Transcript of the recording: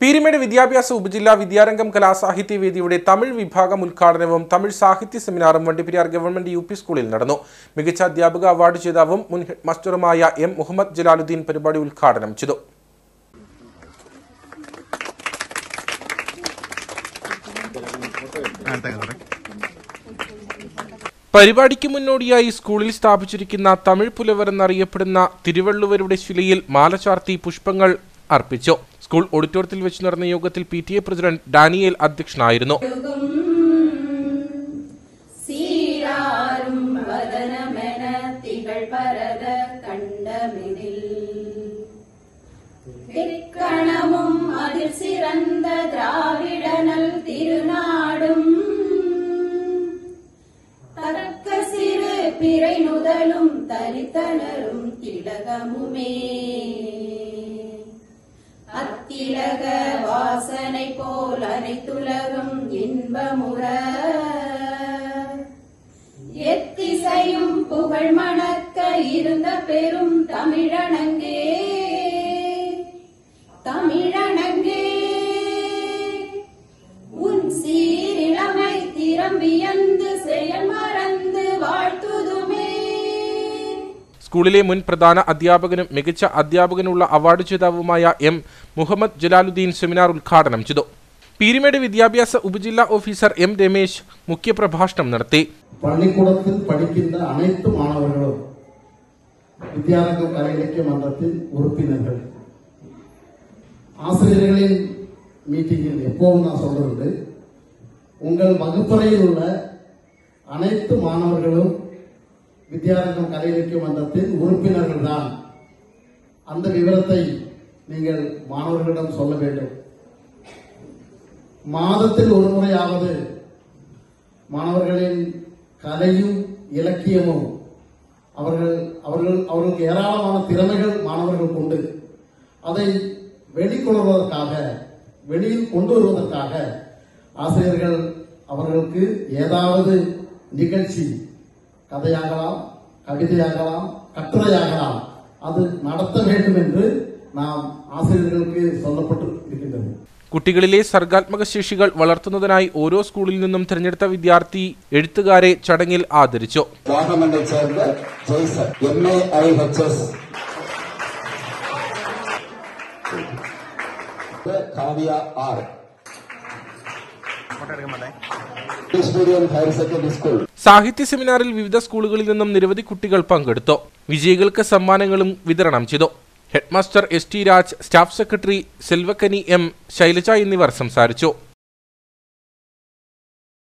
പീരിമേട് വിദ്യാഭ്യാസ ഉപജില്ലാ വിദ്യാരംഗം കലാസാഹിത്യവേദിയുടെ തമിഴ് വിഭാഗം ഉദ്ഘാടനവും തമിഴ് സാഹിത്യ സെമിനാറും വണ്ടിപ്പെരിയാർ ഗവൺമെന്റ് യു സ്കൂളിൽ നടന്നു. മികച്ച അധ്യാപക അവാർഡ് ജേതാവും മുൻ ഹെഡ് മാസ്റ്ററുമായ എം മുഹമ്മദ് ജലാലുദ്ദീൻ പരിപാടി ഉദ്ഘാടനം ചെയ്തു. പരിപാടിക്ക് മുന്നോടിയായി സ്കൂളിൽ സ്ഥാപിച്ചിരിക്കുന്ന തമിഴ് പുലവരെന്നറിയപ്പെടുന്ന തിരുവള്ളുവരുടെ ശിലയിൽ മാല ചാർത്തി പുഷ്പങ്ങൾ അർപ്പിച്ചു സ്കൂൾ ഓഡിറ്റോറിയത്തിൽ വെച്ച് നടന്ന യോഗത്തിൽ P T A president Daniel അധ്യക്ഷനായിരുന്നു சீராரும் வதனமென திகழ் பரத கண்டமிதில் திக்கணமும் அதில் சிறந்த திராவிடனல் திருநாடும் தக்க சிறு பிறை நுதலும் தரித்தனரும் திலகமுமே அத்திலக வாசனை போல் அனைத்துலகம் இன்பமுற. எத்திசையும் புகழ் மணக்க இருந்த பெரும் தமிழனங்கே. தமிழனங்கே. உன் சீரிழமை திறம் സ്കൂളിലെ മുൻ പ്രധാന അധ്യാപകനും മികച്ച അധ്യാപകനുള്ള അവാർഡ് ജേതാവുമായ എം മുഹമ്മദ് ജലാലുദ്ദീൻ സെമിനാർ ഉദ്ഘാടനം ചെയ്തു പീരിമേട് വിദ്യാഭ്യാസ ഉപജില്ലാ ഓഫീസർ എം രമേശ് മുഖ്യപ്രഭാഷണം നടത്തി பள்ளிக்கூடத்தில் படிக்கின்ற அனைத்து மாணவர்களும் வித்யாரங்கம் கலை இலக்கிய மன்றத்தின் உறுப்பினர்கள் ஆசிரியர்களின் மீட்டிங்கில் எப்போதும் நான் சொல்றது உங்கள் வகுப்பறையில் உள்ள அனைத்து மாணவர்களும் வித்யாரங்கம் கலை இலக்கிய மன்றத்தின் உறுப்பினர்கள் தான் அந்த விவரத்தை நீங்கள் மாணவர்களிடம் சொல்ல வேண்டும். மாதத்தில் ஒரு முறையாவது மாணவர்களின் கலையும் இலக்கியமும் அவர்கள் அவர்கள் அவர்களுக்கு ஏராளமான திறமைகள் மாணவர்களுக்கு உண்டு. அதை வெளிக்கொணர்வதற்காக வெளியில் கொண்டு வருவதற்காக ஆசிரியர்கள் அவர்களுக்கு ஏதாவது நிகழ்ச்சி கதையாகலாம் கவிதையாகலாம் கட்டுரையாகலாம் அது நடத்த வேண்டும் என்று நாம் ஆசிரியர்களுக்கு சொல்லப்பட்டு இருக்கின்றது കുട്ടികളിലെ സർഗാത്മക ശേഷികൾ വളർത്തുന്നതിനായി ഓരോ സ്കൂളിൽ നിന്നും തിരഞ്ഞെടുത്ത വിദ്യാർത്ഥി എഴുത്തുകാരെ ചടങ്ങിൽ ആദരിച്ചു വാഗമണ്ണിൽ ചേർന്ന് Jason M A I H S Kavya R English medium higher secondary school സാഹിത്യ സെമിനാറിൽ വിവിധ സ്കൂളുകളിൽ നിന്നും നിരവധി കുട്ടികൾ പങ്കെടുത്തു. വിജയികൾക്ക് സമ്മാനങ്ങളും വിതരണം ചെയ്തു. Headmaster S T Raj staff secretary Selvakani M Shailaja എന്നിവർ സംസാരിച്ചു.